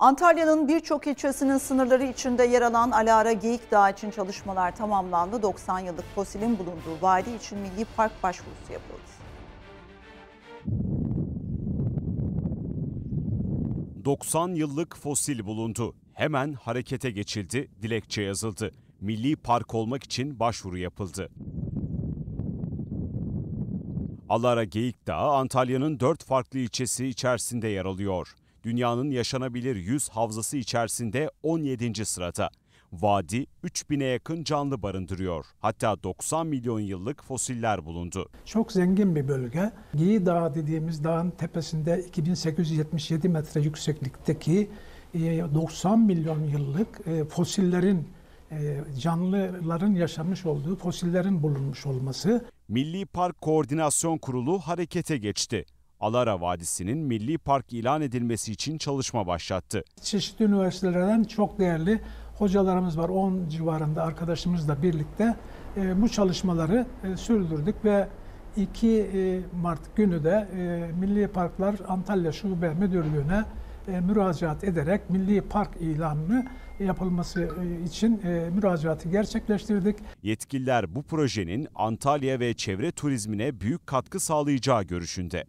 Antalya'nın birçok ilçesinin sınırları içinde yer alan Alara Geyik Dağı için çalışmalar tamamlandı. 90 yıllık fosilin bulunduğu vadi için Milli Park başvurusu yapıldı. ...90 yıllık fosil bulundu. Hemen harekete geçildi, dilekçe yazıldı. Milli park olmak için başvuru yapıldı. Alara Geyik Dağı, Antalya'nın dört farklı ilçesi içerisinde yer alıyor. Dünyanın yaşanabilir 100 havzası içerisinde 17. sırada. Vadi 3000'e yakın canlı barındırıyor. Hatta 90 milyon yıllık fosiller bulundu. Çok zengin bir bölge. Giyi Dağı dediğimiz dağın tepesinde 2877 metre yükseklikteki 90 milyon yıllık e, fosillerin e, canlıların yaşamış olduğu fosillerin bulunmuş olması. Milli Park Koordinasyon Kurulu harekete geçti. Alara Vadisi'nin Milli Park ilan edilmesi için çalışma başlattı. Çeşitli üniversitelerden çok değerli hocalarımız var. 10 civarında arkadaşımızla birlikte e, bu çalışmaları sürdürdük ve 2 Mart günü de Milli Parklar Antalya Şube Müdürlüğü'ne müracaat ederek Milli Park ilanını yapılması için müracaatı gerçekleştirdik. Yetkililer bu projenin Antalya ve çevre turizmine büyük katkı sağlayacağı görüşünde.